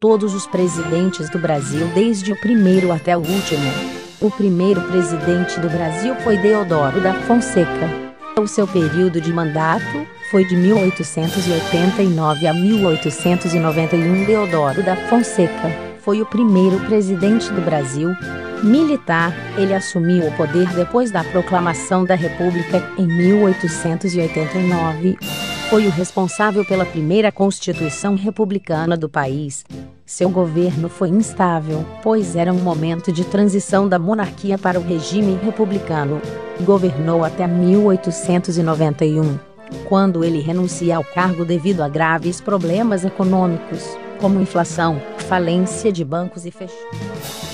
todos os presidentes do Brasil desde o primeiro até o último. O primeiro presidente do Brasil foi Deodoro da Fonseca. O seu período de mandato foi de 1889 a 1891. Deodoro da Fonseca foi o primeiro presidente do Brasil. Militar, ele assumiu o poder depois da proclamação da República em 1889 foi o responsável pela primeira Constituição republicana do país. Seu governo foi instável, pois era um momento de transição da monarquia para o regime republicano. Governou até 1891, quando ele renuncia ao cargo devido a graves problemas econômicos, como inflação, falência de bancos e fechamento.